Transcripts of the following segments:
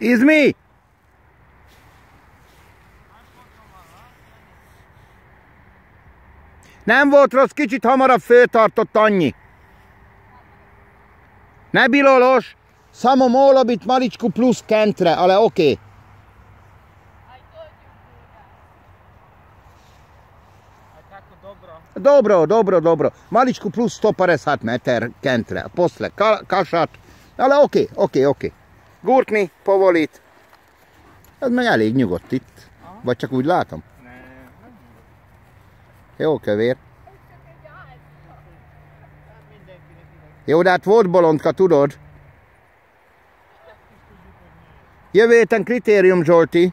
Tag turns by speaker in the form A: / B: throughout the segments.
A: Is? Nem volt rossz, kicsit hamarabb föltartott annyi. Ne bilolos, samo malo bit maličku plus kentre, ale okej. Okay.
B: Dobro.
A: Dobro, dobro. Maličku plus 150 meter kentre, posle ka, kašat, ale okej, okay, okej, okay, okej. Okay. Gurtni, povolit. Ez meg elég nyugodt itt. Vagy csak úgy látom?
B: Ne, nem
A: Jó kövér. Jó, de hát volt bolondka, tudod? Jövő héten kritérium, Zsolti.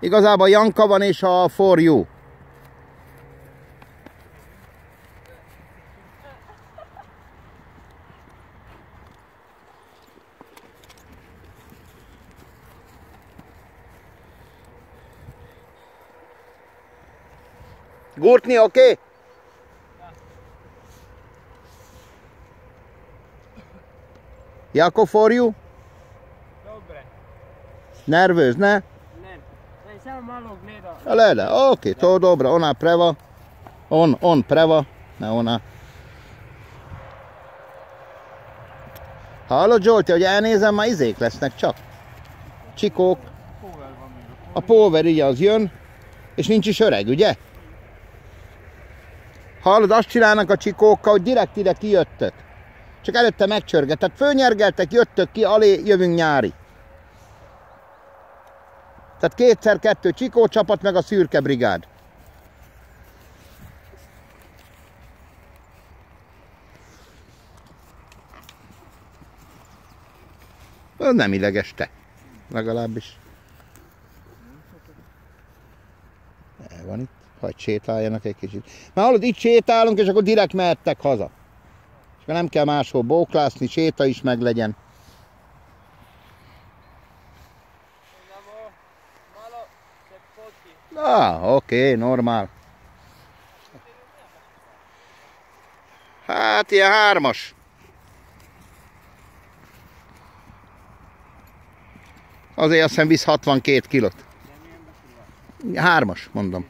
A: Igazából Janka van és a For You. Gurtni, oké? Okay? Jako for you?
B: Dobre.
A: Nervöz, ne?
B: Ne, ne, samo malo gleda.
A: Lele, ok, to dobro, ona preva. On, on preva, ne ona. Hallod Zsolti, hogy elnézem, már izék lesznek csak. Csikók.
B: A
A: póver így az jön, és nincs is öreg, ugye? Hallod, azt csinálnak a csikókkal, hogy direkt ide kijöttök. Csak előtte megcsörgetett. Fölnyergeltek, jöttök ki, alé jövünk nyári. Tehát kétszer kettő csikó csapat, meg a szürke brigád. Nem ideges te. Legalábbis. El van itt. Hagy sétáljanak egy kicsit. Mert hallod, itt sétálunk, és akkor direkt mehettek haza. És akkor nem kell máshol bóklászni, séta is meg legyen. Ah, oké, normál. Hát ilyen hármas. Azért azt hiszem visz 62 kilot.
B: De milyen buszul van?
A: Hármas, mondom.